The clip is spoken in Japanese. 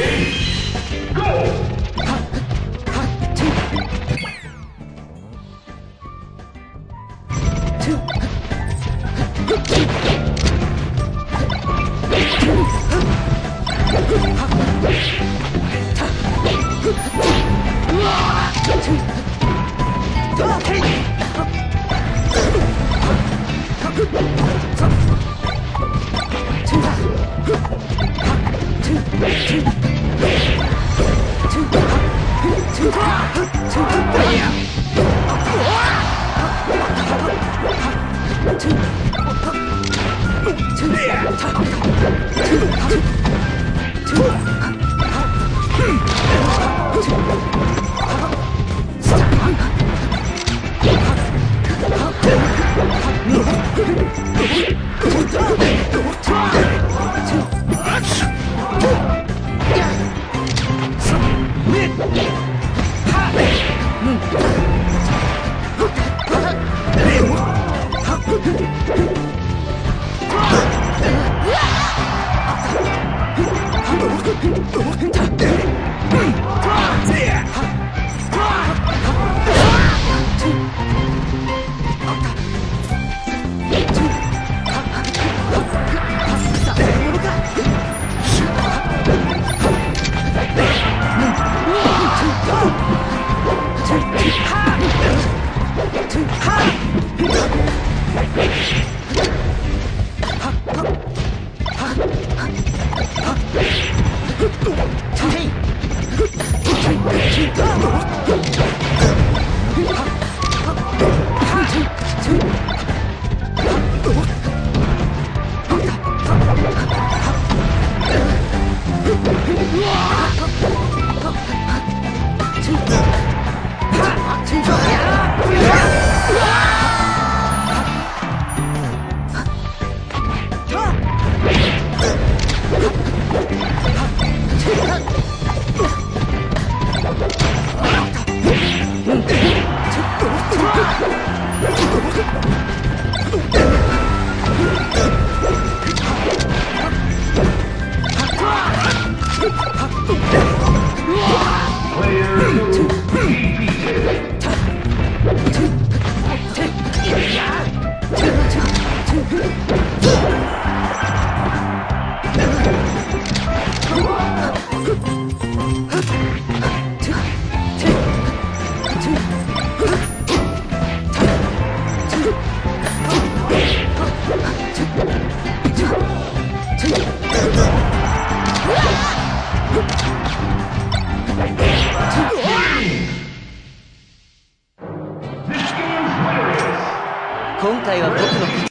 Good. Yeah. Player Two. Ooh. 今回は僕の勝